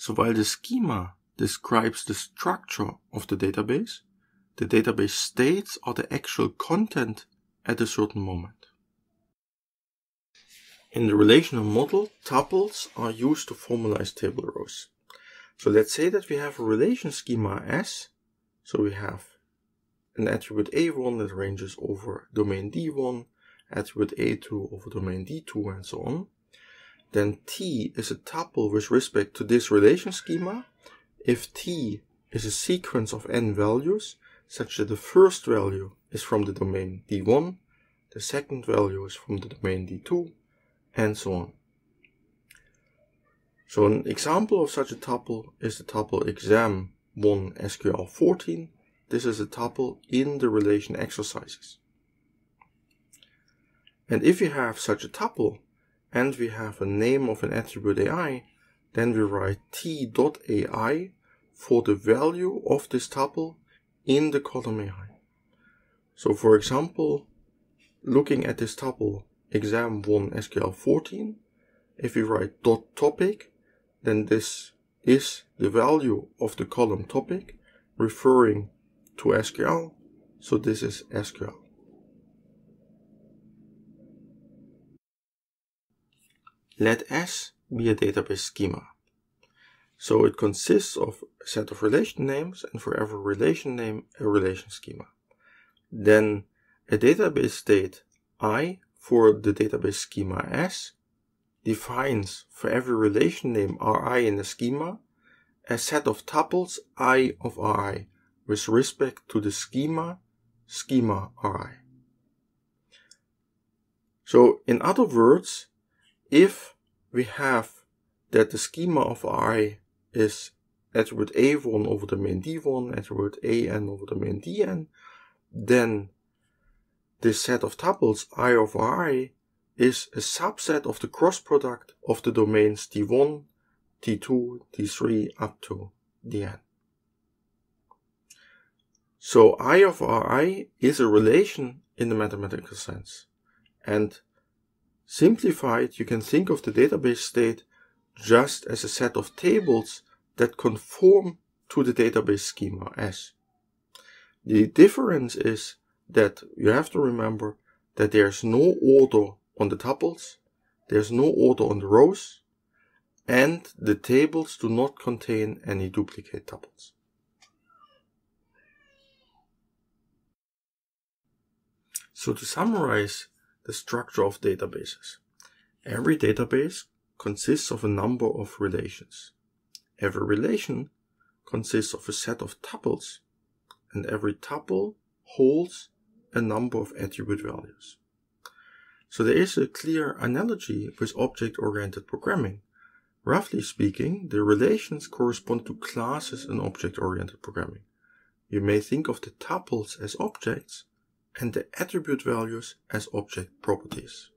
So while the schema describes the structure of the database, the database states are the actual content at a certain moment. In the relational model, tuples are used to formalize table rows. So let's say that we have a relation schema S. So we have an attribute A1 that ranges over domain D1, attribute A2 over domain D2, and so on. Then T is a tuple with respect to this relation schema. If T is a sequence of n values, such that the first value is from the domain D1, the second value is from the domain D2, and so on. So an example of such a tuple is the tuple exam1 SQL14. This is a tuple in the relation exercises. And if you have such a tuple and we have a name of an attribute AI, then we write t.ai for the value of this tuple in the column AI. So for example, looking at this tuple exam1 SQL14, if we write dot topic, then this is the value of the column topic referring to SQL. So this is SQL. Let S be a database schema. So it consists of a set of relation names and for every relation name a relation schema. Then a database state I for the database schema S defines for every relation name Ri in the schema a set of tuples I of Ri with respect to the schema schema Ri. So in other words, if we have that the schema of I is attribute A1 over domain D1, attribute AN over the domain DN, then this set of tuples I of I is a subset of the cross product of the domains D1, D2, D3 up to Dn. So I of Ri is a relation in the mathematical sense. And simplified, you can think of the database state just as a set of tables that conform to the database schema S. The difference is that you have to remember that there's no order on the tuples, there's no order on the rows, and the tables do not contain any duplicate tuples. So to summarize the structure of databases, every database consists of a number of relations. Every relation consists of a set of tuples, and every tuple holds a number of attribute values. So there is a clear analogy with object-oriented programming. Roughly speaking, the relations correspond to classes in object-oriented programming. You may think of the tuples as objects and the attribute values as object properties.